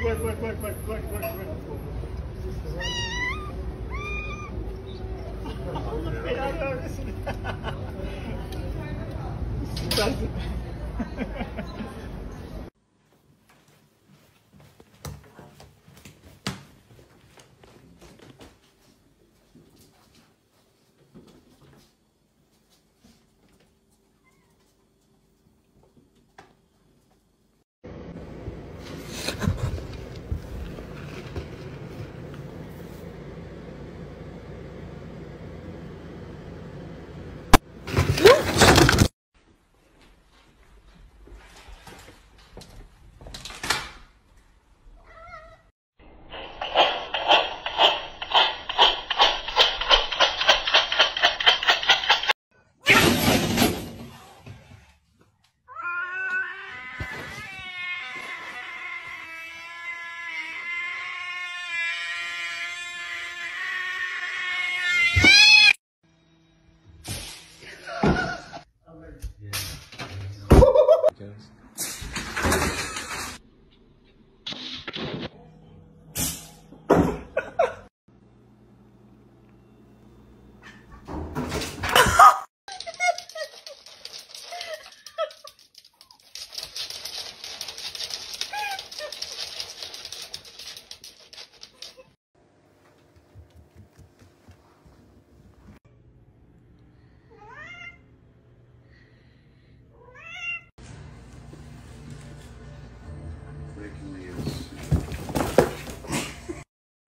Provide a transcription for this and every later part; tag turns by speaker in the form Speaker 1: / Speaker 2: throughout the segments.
Speaker 1: quick, quick, quick, quick, quick, quick, quick.
Speaker 2: Doesn't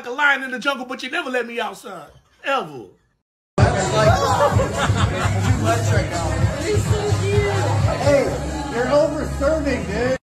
Speaker 3: like a lion in the jungle, but you never let me outside. Ever.
Speaker 1: You're over serving, dude.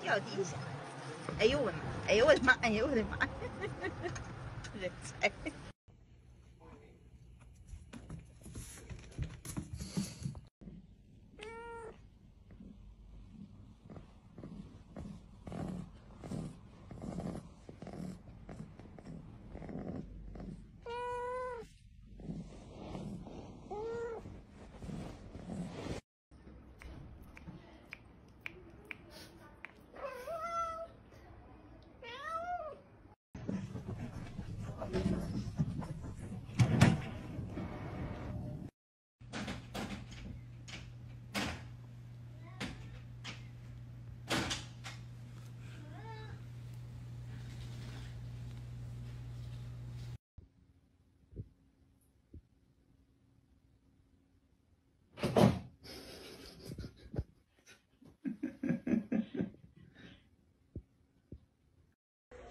Speaker 4: 掉地下！哎呦我的妈！哎呦我的妈！哎呦我的妈！人才！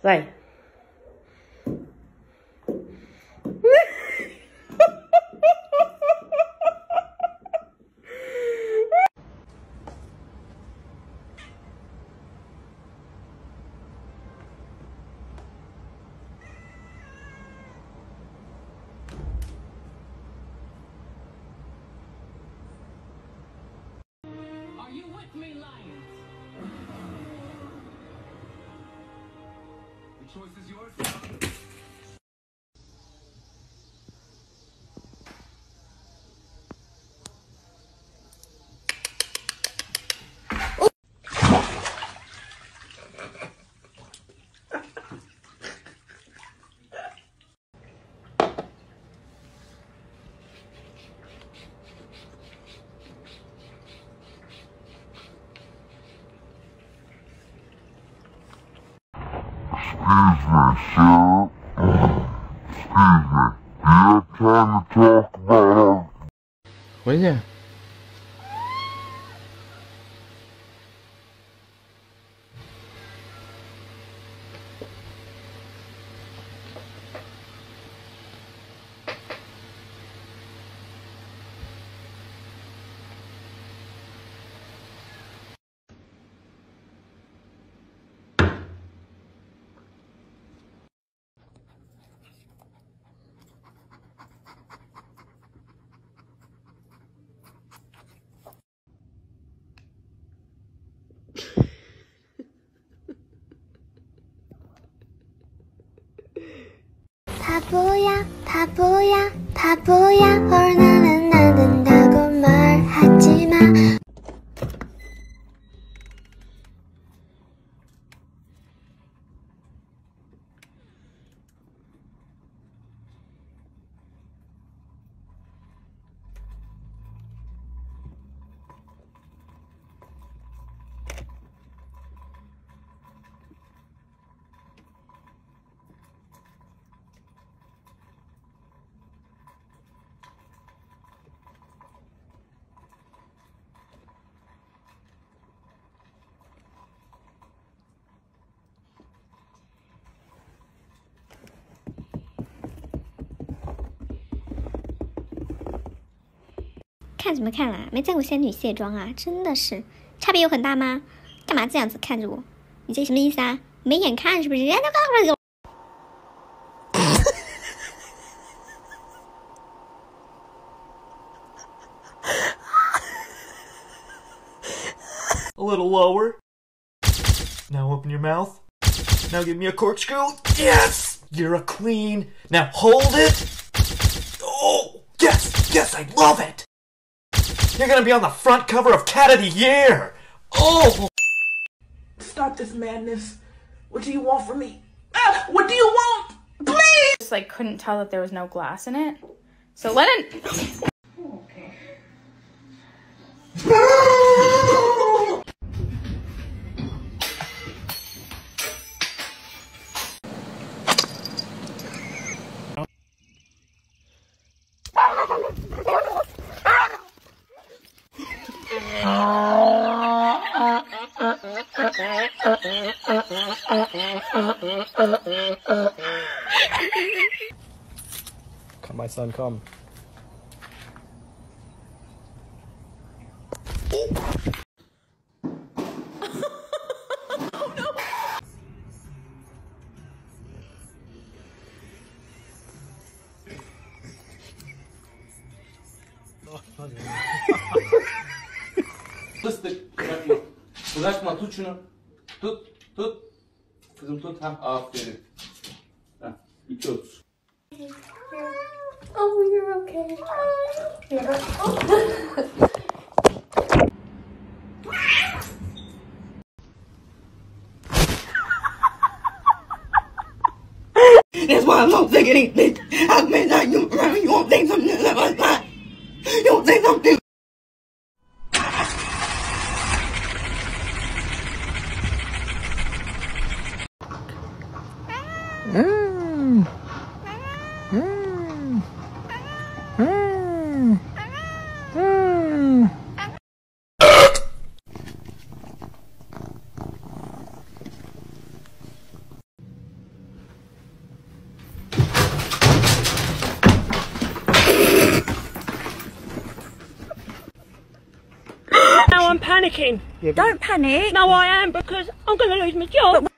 Speaker 5: 来 choice is yours. Excuse me, Excuse me. Do you have to talk about. 不要
Speaker 6: 看什么看啦？没见过仙女卸妆啊，真的是，差别有很大吗？干嘛这样子看着我？你这什么意思啊？没眼看是不是？人家都告诉我。
Speaker 7: A little lower. Now open your mouth. Now give me a corkscrew. Yes! You're a queen. Now hold it. Oh, yes, yes, I love it. You're gonna be on the front cover of Cat of the Year. Oh!
Speaker 8: Stop this madness. What do you want from me? Ah, what do you want? Please!
Speaker 9: just like couldn't tell that there was no glass in it. So Lennon.
Speaker 10: Come, my son, come.
Speaker 11: Fıstık bırakma. Bırakma tut şunu. Tut tut. Kızım tut. Ha aferin. Ha 2.30.
Speaker 12: Oh, you're okay.
Speaker 13: That's why I don't think anything. I mean, that you, you won't think something like that. You won't think something.
Speaker 14: Mm. Mm. Mm. Mm.
Speaker 15: Now I'm.
Speaker 16: Don't panic.
Speaker 15: No, I am because I'm going to lose my job.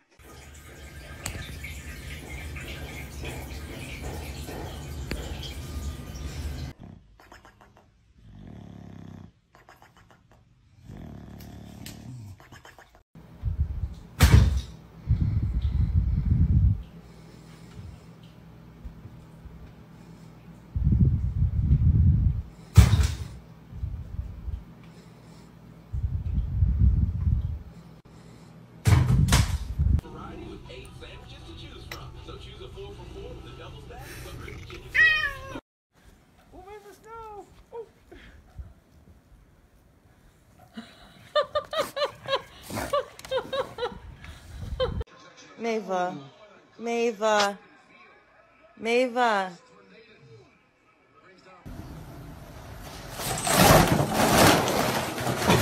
Speaker 16: Mava. Mava.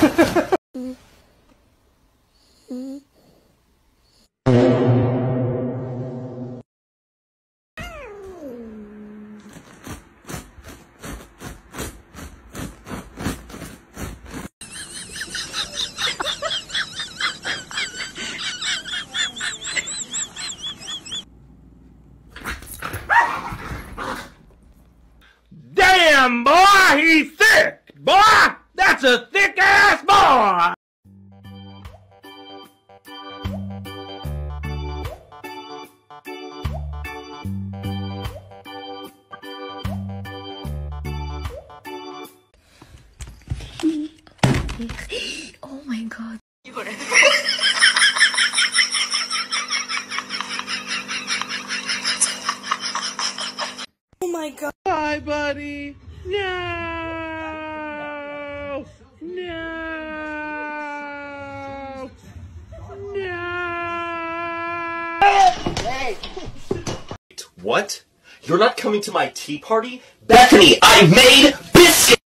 Speaker 17: Damn,
Speaker 12: oh my god.
Speaker 13: Oh my god.
Speaker 17: Hi, buddy. No. No.
Speaker 7: What? You're not coming to my tea party? Bethany, I made biscuits!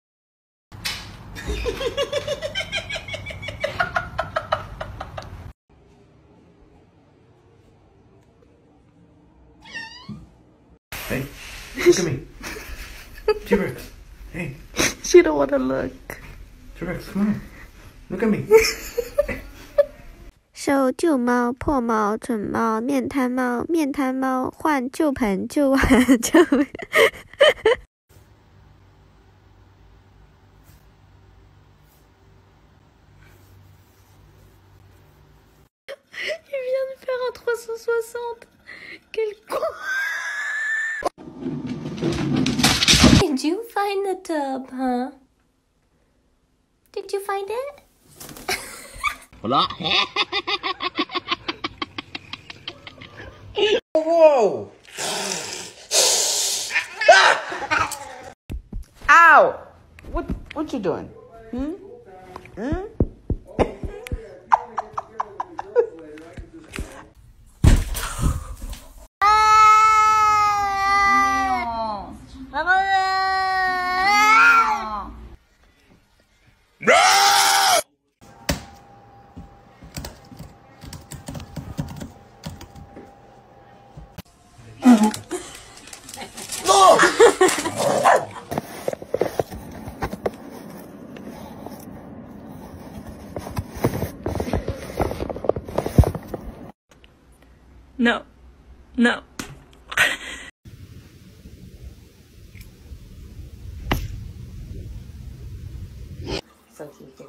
Speaker 11: Hey, look at me. T-Rex. Hey,
Speaker 18: She don't want to look.
Speaker 11: T-Rex, come on. Look at me.
Speaker 5: 收旧猫、破猫、准猫、面瘫猫、面瘫猫，换旧盆、旧碗、旧。
Speaker 18: Il vient de faire un 360. Quel con.
Speaker 12: Did you find the tub, huh? find it? Hola.
Speaker 7: Whoa! Ow!
Speaker 19: What what you doing? Hmm? Hmm?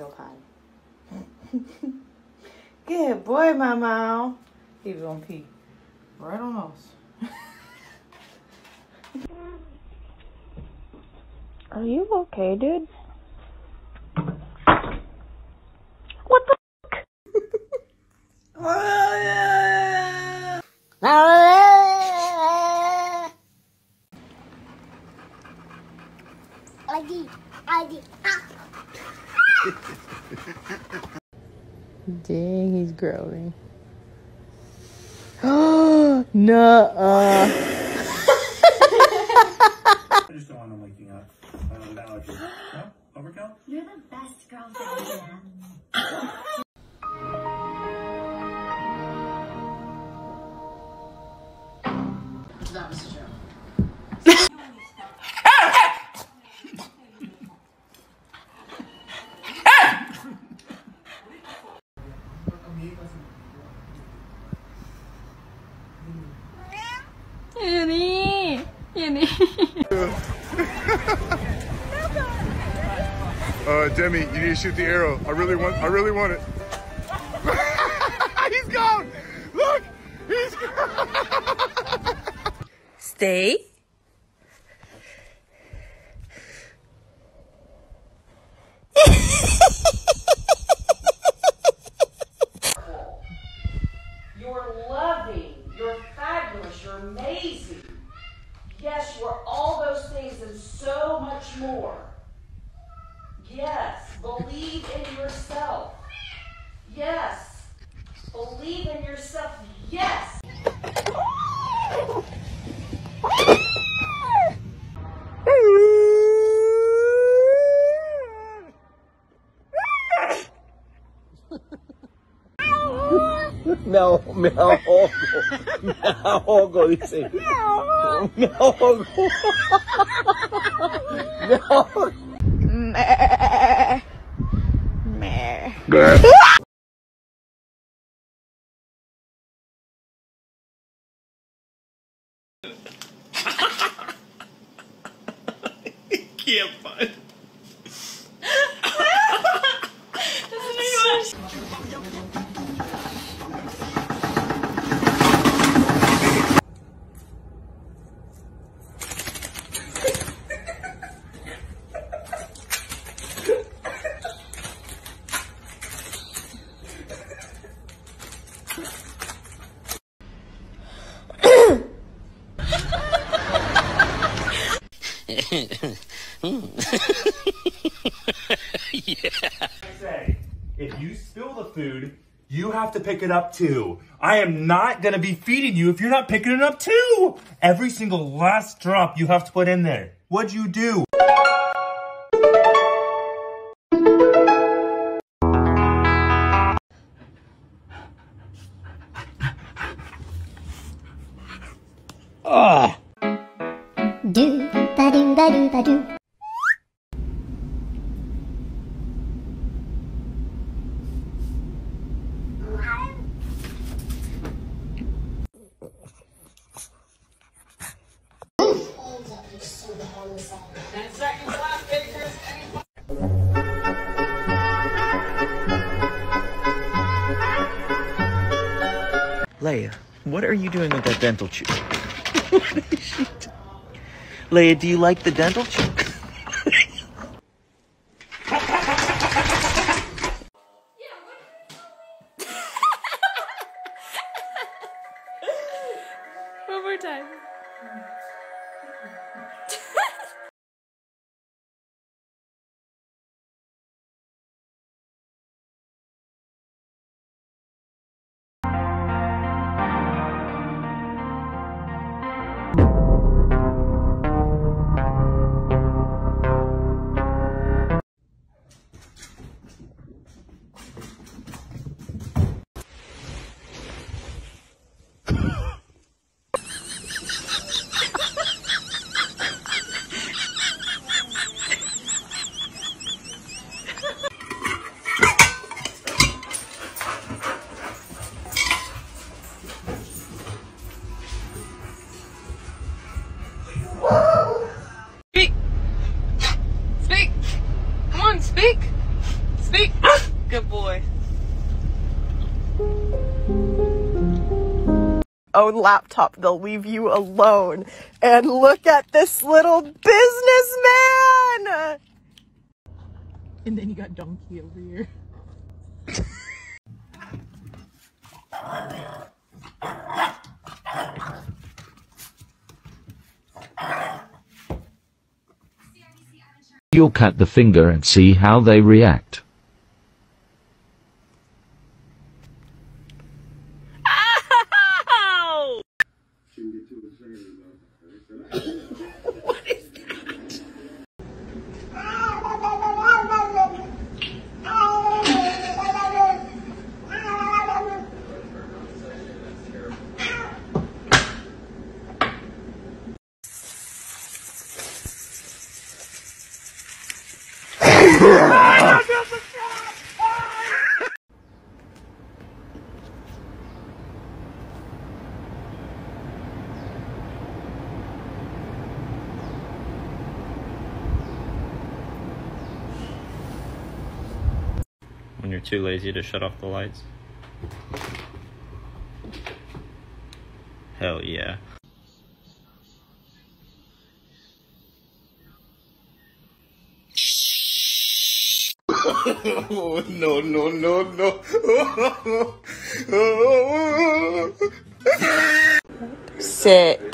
Speaker 19: Go potty. Good boy, Mama. He was gonna pee right on us.
Speaker 15: Are you okay, dude?
Speaker 20: Shoot the arrow. I really want. I really want it.
Speaker 3: me
Speaker 21: ahogo, me ahogo, dice.
Speaker 8: Me
Speaker 7: ahogo. Me ahogo. Me ahogo. Mm, eh, eh, eh, me. Me. Up too. I am not gonna be feeding you if you're not picking it up too. Every single last drop you have to put in there. What'd you do?
Speaker 21: Ah.
Speaker 5: Do ba do ba do ba do.
Speaker 22: Dental chew? Leia, do you like the dental chew?
Speaker 23: Laptop. They'll leave you alone. And look at this little businessman! And then you got Donkey over here.
Speaker 24: You'll cut the finger and see how they react.
Speaker 23: what is that?
Speaker 25: When you're too lazy to shut off the lights. Hell yeah.
Speaker 26: oh, no, no, no, no.
Speaker 23: Sit.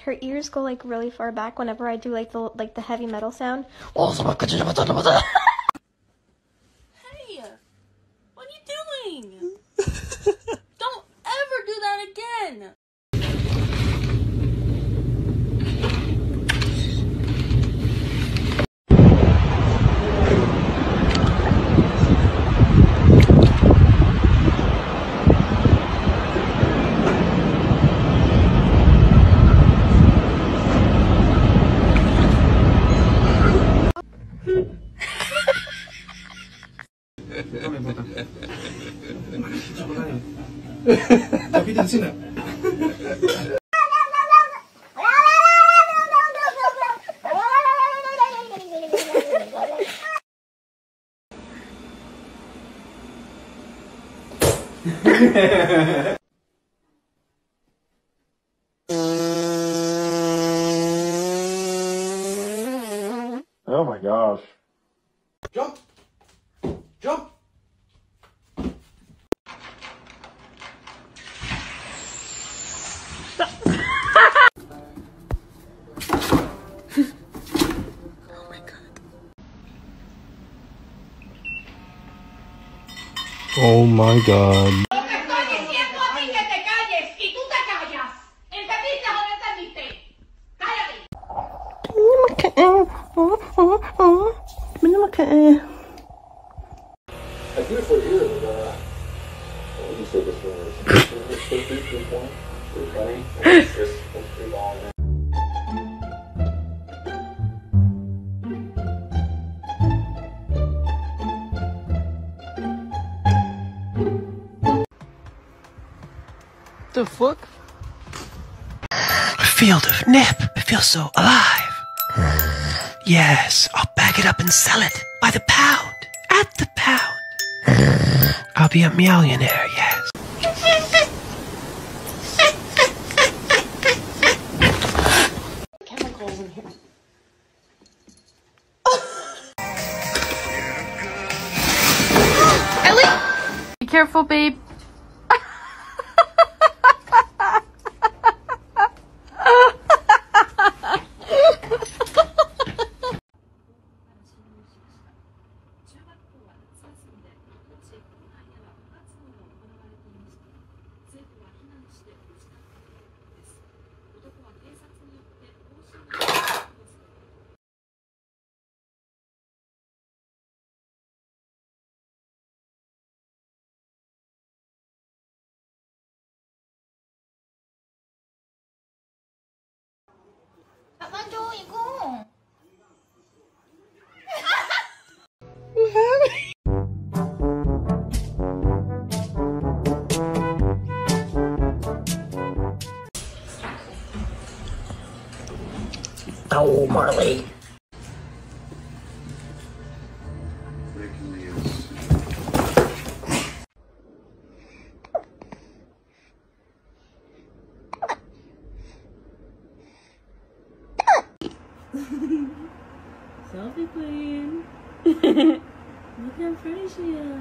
Speaker 24: Her ears go like really far back whenever I do like the like the heavy metal sound.
Speaker 27: Hey, what are you doing? Don't ever do that again.
Speaker 8: Tapi di sini.
Speaker 20: Oh my gosh.
Speaker 8: Jump. Jump.
Speaker 28: Oh my god.
Speaker 29: Yes, I'll bag it up and sell it by the pound. At the pound. I'll be a millionaire, Oh, Marley.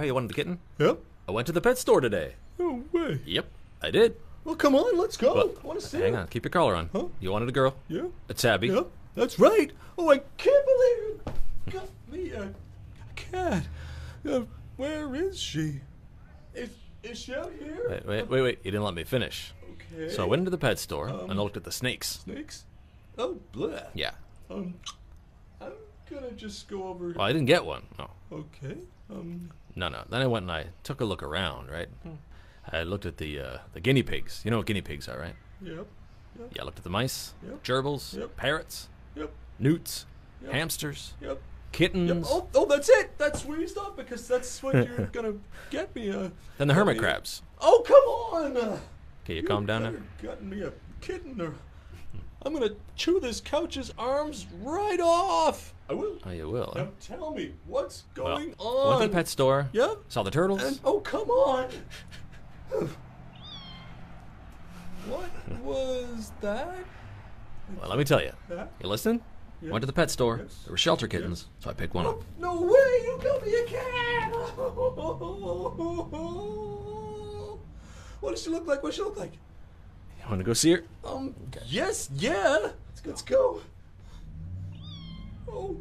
Speaker 12: how
Speaker 19: you
Speaker 30: wanted the kitten?
Speaker 8: Yep.
Speaker 30: I went to the pet store today.
Speaker 8: No way.
Speaker 30: Yep, I did.
Speaker 8: Well, come on, let's go.
Speaker 30: Well,
Speaker 8: I want to see
Speaker 30: hang on, keep your collar on.
Speaker 8: Huh?
Speaker 30: You wanted a girl?
Speaker 8: Yeah.
Speaker 30: A tabby?
Speaker 8: Yep, that's right. Oh, I can't believe you got me a cat. Uh, where is she? Is, is she out here?
Speaker 30: Wait, wait, wait, wait. You didn't let me finish.
Speaker 8: Okay.
Speaker 30: So I went into the pet store
Speaker 8: Um,
Speaker 30: and I looked at the snakes.
Speaker 8: Snakes? Oh, bleh.
Speaker 30: Yeah.
Speaker 8: Um, I'm gonna just go over.
Speaker 30: Well, I didn't get one. No.
Speaker 8: Okay. Um.
Speaker 30: No, no. Then I went and I took a look around, right? I looked at the uh, the guinea pigs. You know what guinea pigs are, right?
Speaker 8: Yep. Yep.
Speaker 30: Yeah, I looked at the mice,
Speaker 8: Yep.
Speaker 30: gerbils,
Speaker 8: Yep.
Speaker 30: parrots,
Speaker 8: Yep.
Speaker 30: newts,
Speaker 8: Yep.
Speaker 30: hamsters,
Speaker 8: Yep.
Speaker 30: kittens.
Speaker 8: Yep. Oh, oh, that's it. That's where you stop because that's what you're gonna get me. Uh,
Speaker 30: Then the hermit crabs.
Speaker 8: Oh, come on.
Speaker 30: Okay, you calm down now.
Speaker 8: Gotten me a kitten or I'm gonna chew this couch's arms right off. I will.
Speaker 30: Oh, you will.
Speaker 8: Now tell me what's
Speaker 30: Well,
Speaker 8: going
Speaker 30: went
Speaker 8: on.
Speaker 30: to the pet store.
Speaker 8: Yep.
Speaker 30: Saw the turtles.
Speaker 8: And oh, come on. what was that?
Speaker 30: Well, let me tell you.
Speaker 8: Yeah.
Speaker 30: You listen?
Speaker 8: Yeah.
Speaker 30: Went to the pet store.
Speaker 8: Yes.
Speaker 30: There were shelter kittens, so I picked one up.
Speaker 8: No way! You got me a cat. What does she look like? What does she look like?
Speaker 30: Want to go see her?
Speaker 8: Um. Yes. Yeah. Let's, let's go. Oh.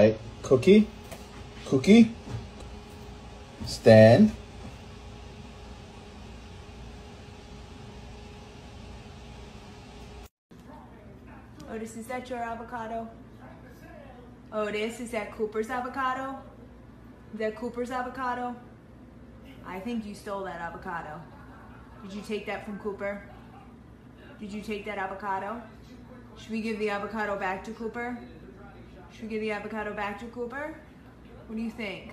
Speaker 21: Right. Cookie. Cookie. Stand.
Speaker 19: Oh, Otis, is that your avocado? Oh, Otis, is that Cooper's avocado? Is that Cooper's avocado? I think you stole that avocado. Did you take that from Cooper? Did you take that avocado? Should we give the avocado back to Cooper? Should we give the avocado back to Cooper? What do you think?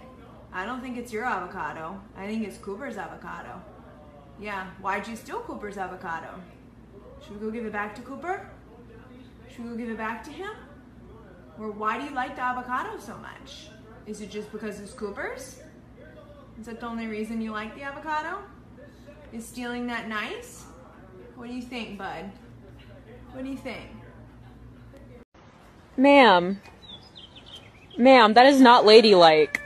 Speaker 19: I don't think it's your avocado. I think it's Cooper's avocado. Yeah, why'd you steal Cooper's avocado? Should we go give it back to Cooper? Should we go give it back to him? Or why do you like the avocado so much? Is it just because it's Cooper's? Is that the only reason you like the avocado? Is stealing that nice? What do you think, bud? What do you think?
Speaker 9: Ma'am. Ma'am, that is not ladylike.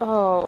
Speaker 9: Oh.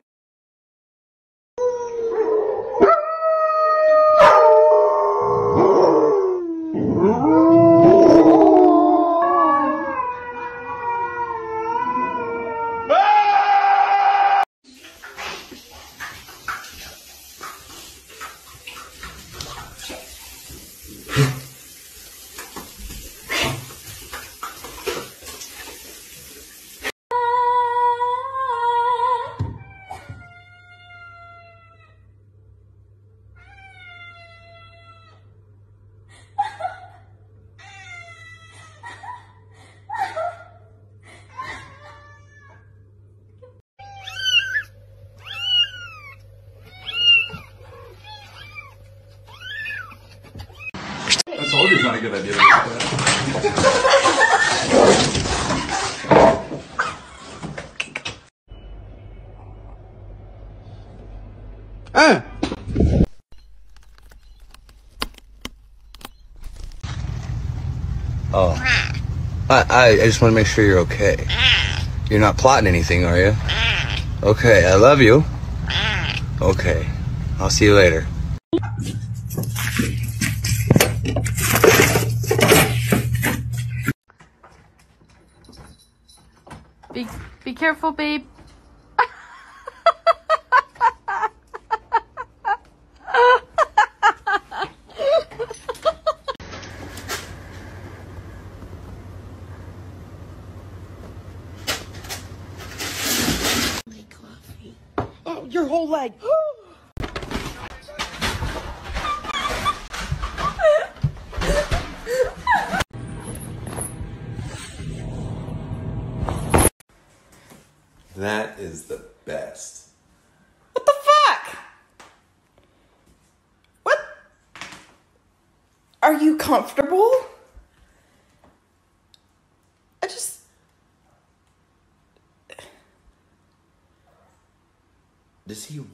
Speaker 20: I told you it's not a good idea.
Speaker 21: Ah! Oh. I, I, I just want to make sure you're okay. You're not plotting anything, are you? Okay, I love you. Okay. I'll see you later.
Speaker 9: Be be careful, babe.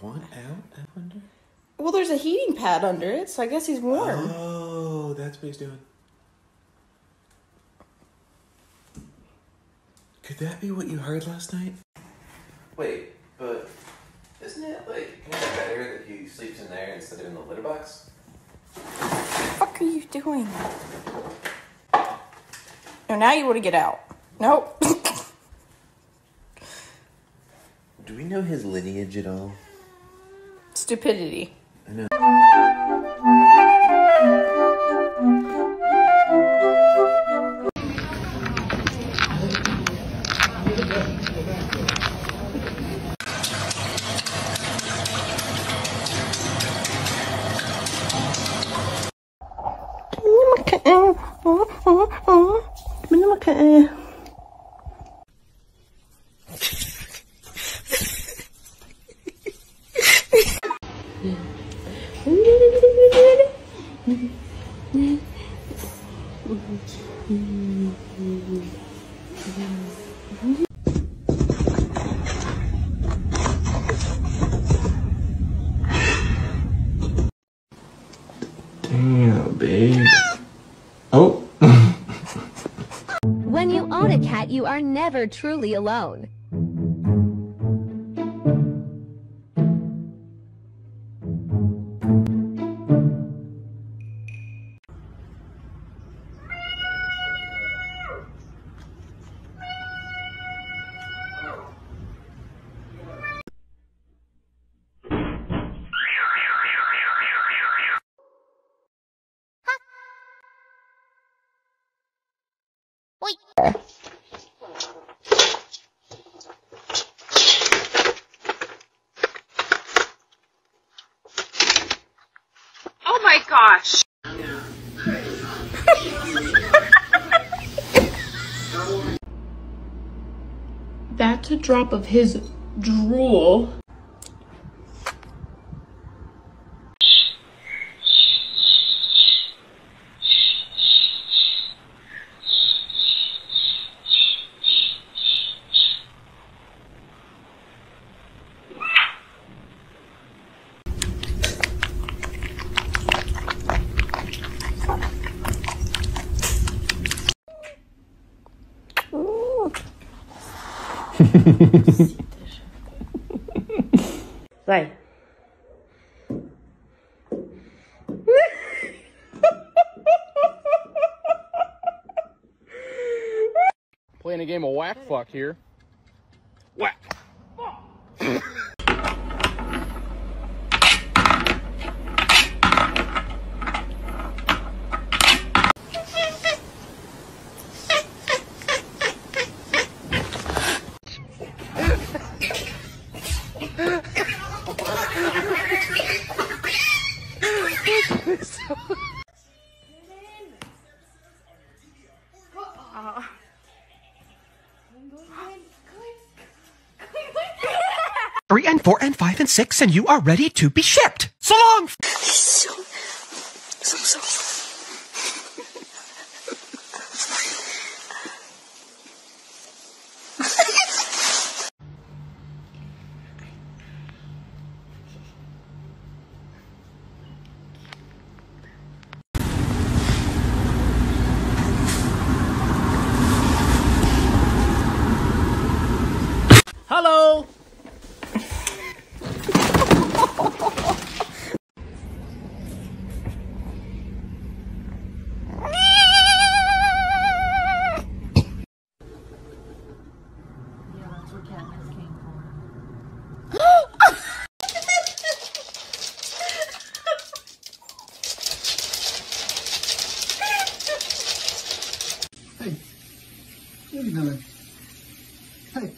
Speaker 31: Want out, I wonder?
Speaker 23: Well, there's a heating pad under it, so I guess he's warm.
Speaker 31: Oh, that's what he's doing. Could that be what you heard last night?
Speaker 32: Wait, but isn't it like kind of better that he sleeps in there instead of in the litter box?
Speaker 23: fuck are you doing? No, now you want to get out. Nope.
Speaker 32: Do we know his lineage at all?
Speaker 23: Stupidity.
Speaker 32: I know.
Speaker 33: Damn,
Speaker 34: never truly alone.
Speaker 35: Drop of his drool.
Speaker 36: Vai.
Speaker 37: Playing a game of whack fuck here. Whack.
Speaker 21: Six, and you are ready to be shipped. So long.
Speaker 38: So, so, so.
Speaker 37: Hello.
Speaker 39: Hey, what are you doing? Hey.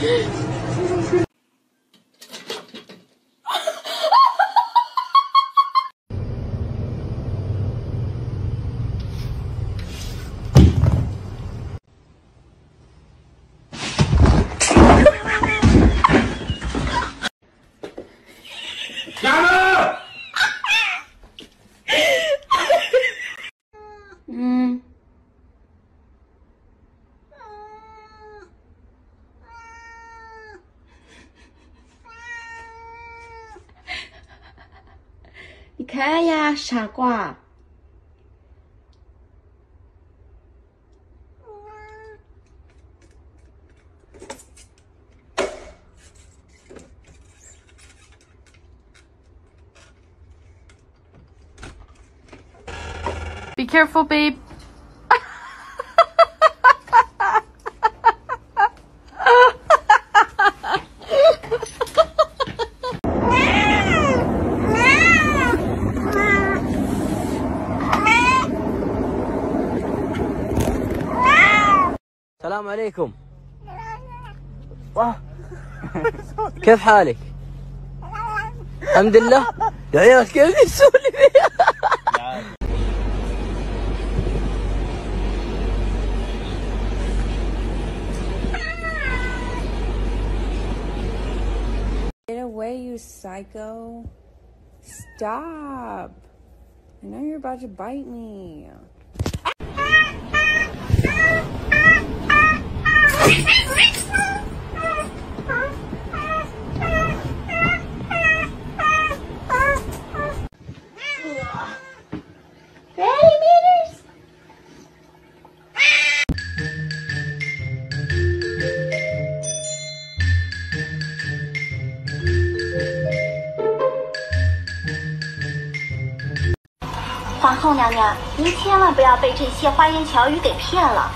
Speaker 39: Bitch.
Speaker 35: Mm.
Speaker 5: Kaya Shagua.
Speaker 9: Be careful, babe.
Speaker 40: كيف حالك؟ الحمد لله يا عيال كيف يسولي
Speaker 41: Get away, you psycho. Stop. I know you're about to bite me.
Speaker 5: 后娘娘，您千万不要被这些花言巧语给骗了。”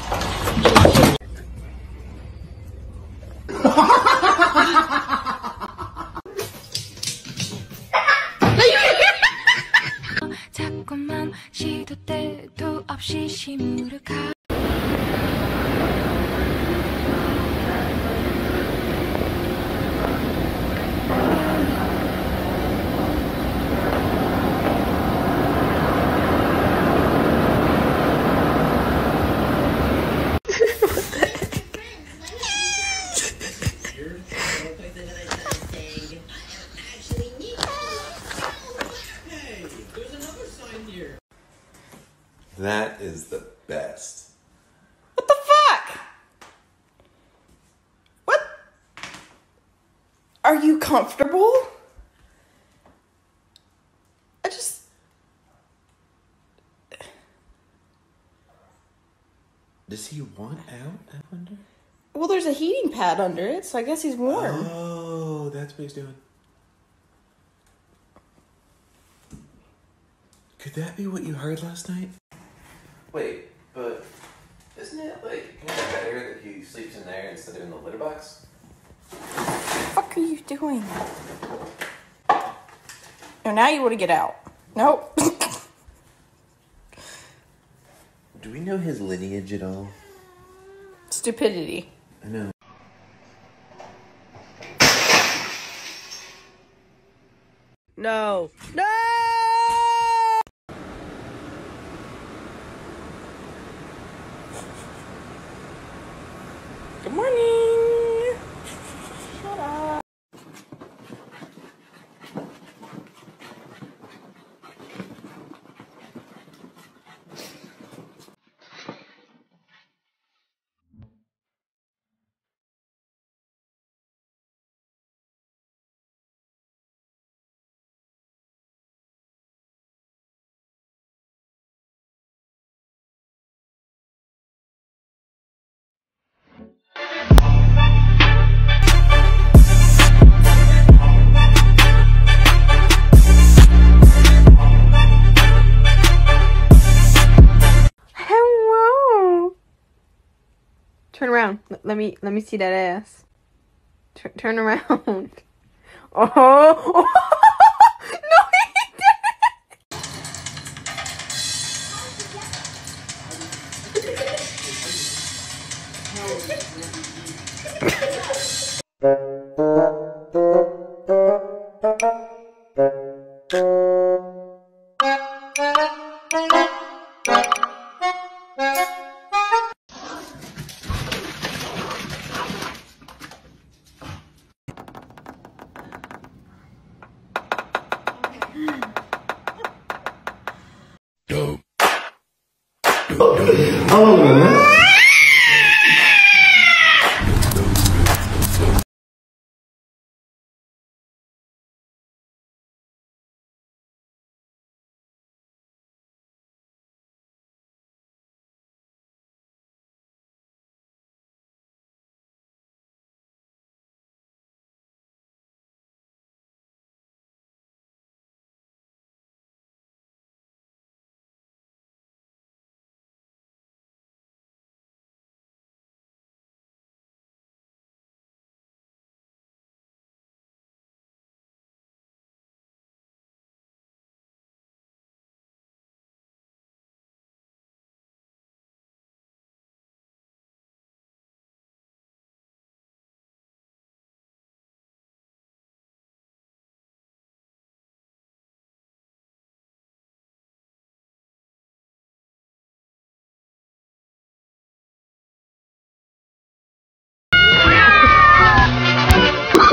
Speaker 31: He want out, I wonder?
Speaker 23: Well, there's a heating pad under it, so I guess he's warm.
Speaker 31: Oh, that's what he's doing. Could that be what you heard last night? Wait, but isn't it like better that he sleeps in there instead of in the litter box?
Speaker 23: What the fuck are you doing? Oh, now you want to get out. Nope.
Speaker 31: Do we know his lineage at all?
Speaker 23: Stupidity.
Speaker 31: I know.
Speaker 23: No. No! Good morning. Turn around. L- let me let me see that ass. Tur- turn around. Oh.
Speaker 42: How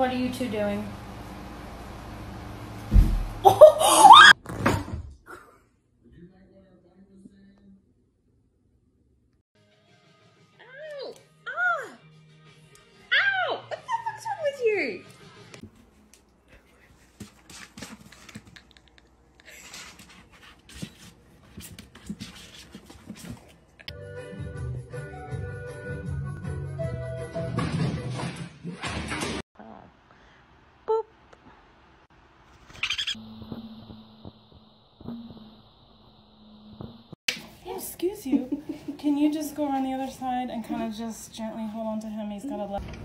Speaker 9: What are you two doing?
Speaker 27: you
Speaker 41: just go around the other side and kind of just gently hold on to him? He's got a left.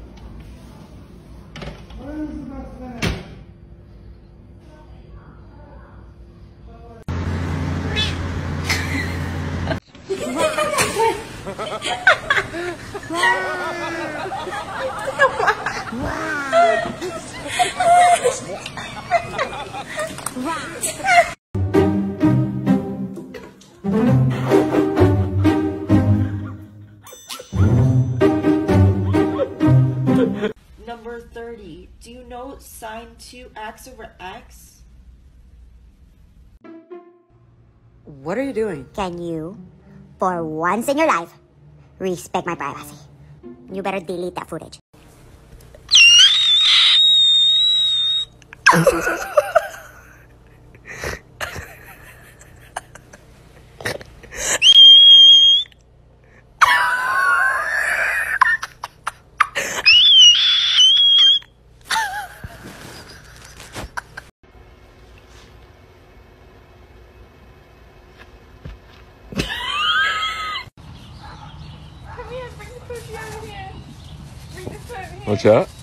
Speaker 23: 2x over x?
Speaker 43: What are you doing?
Speaker 44: Can you, for once in your life, respect my privacy? You better delete that footage.
Speaker 27: Come here, bring the cookie over here. Bring the foot here.
Speaker 28: What's that?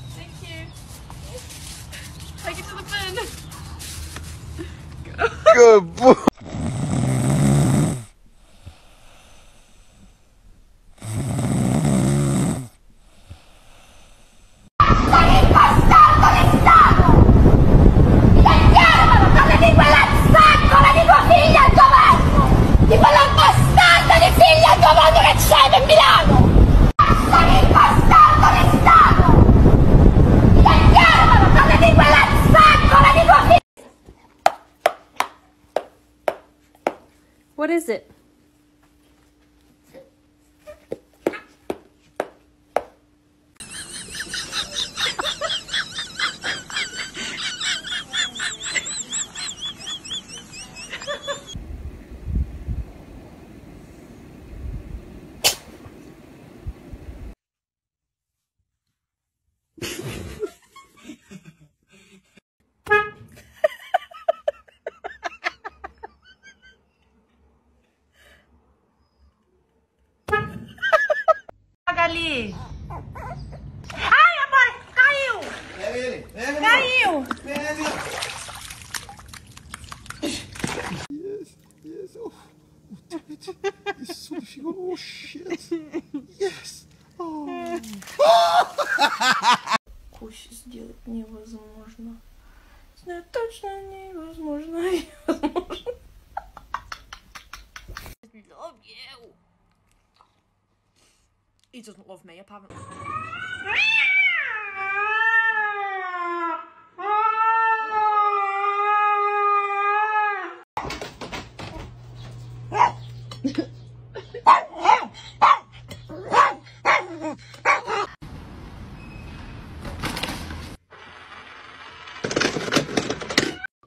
Speaker 19: He doesn't love me, apparently.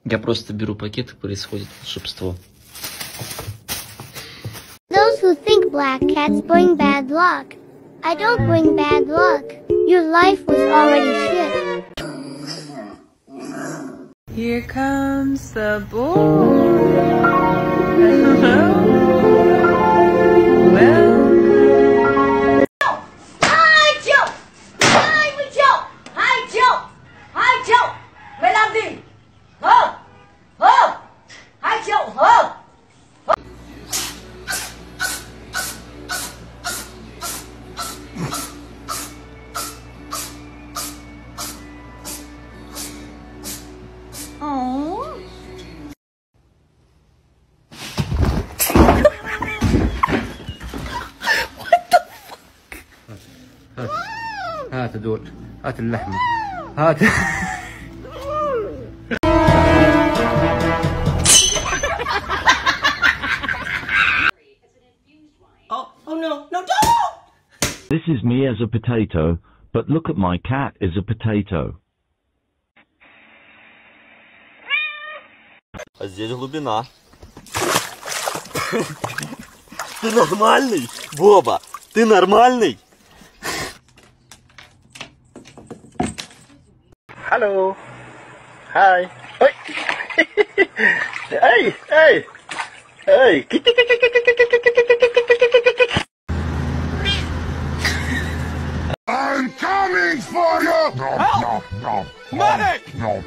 Speaker 45: Я просто беру пакет и происходит волшебство.
Speaker 44: Those who think black cats bring bad luck. I don't bring bad luck. Your life was already shit.
Speaker 20: Here comes the boy. Oh,
Speaker 46: oh no, no, don't!
Speaker 47: This is me as a potato, but look at my cat as a potato.
Speaker 48: А здесь глубина. Ты нормальный, Боба? Ты нормальный?
Speaker 49: Hello. Hi. Oi. hey, hey. Hey.
Speaker 50: I'm coming for you! No, no, no.
Speaker 8: Medic!
Speaker 50: No.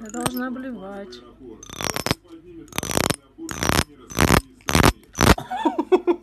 Speaker 20: Я должна блевать.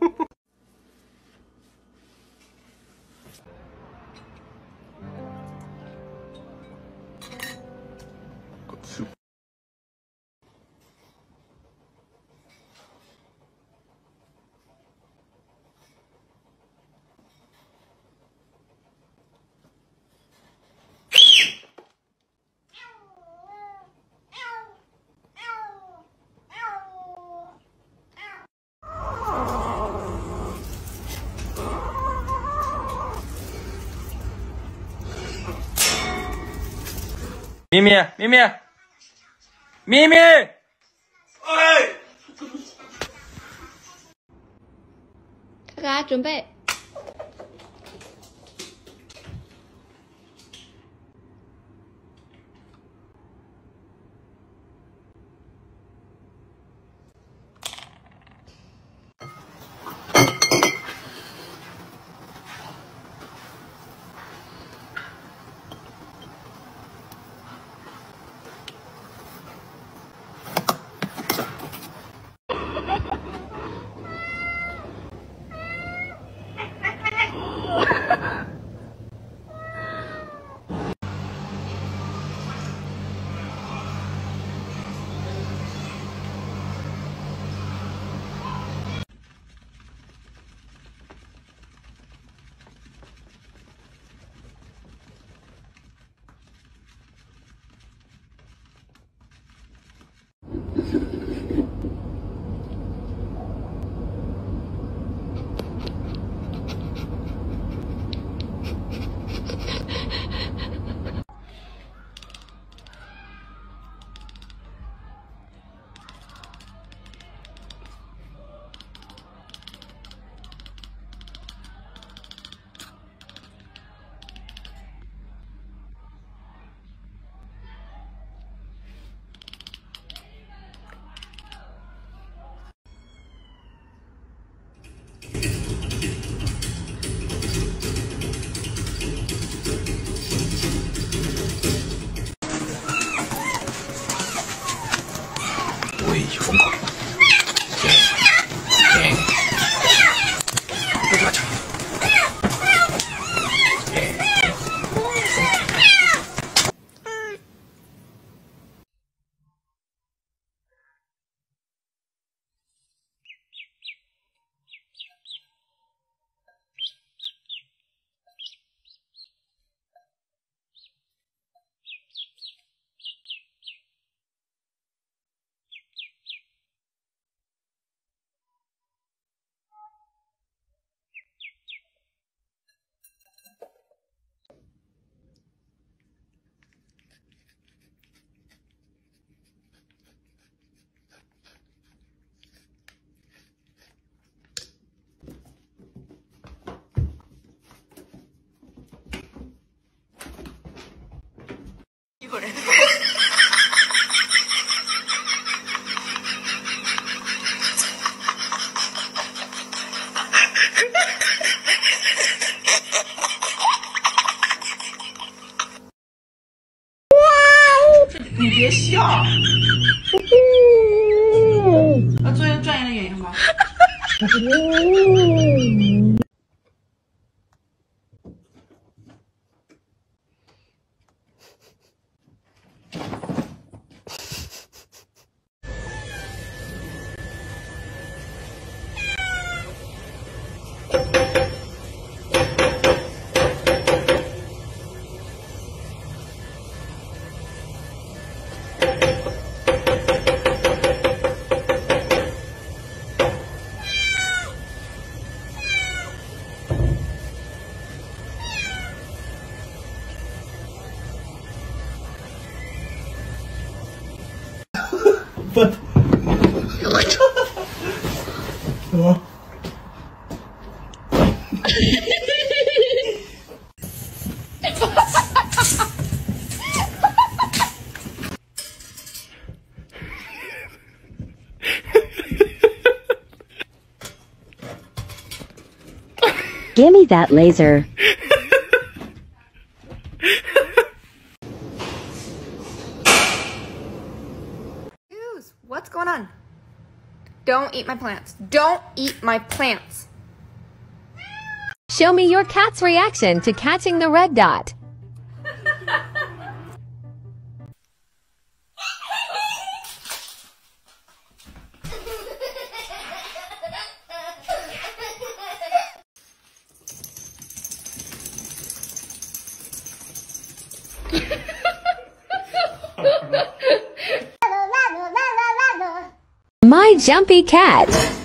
Speaker 51: 咪咪咪咪咪咪，哎，看看，准备。
Speaker 52: これ。That laser.
Speaker 19: What's going on? Don't eat my plants. Don't eat my plants.
Speaker 34: Show me your cat's reaction to catching the red dot. Jumpy cat.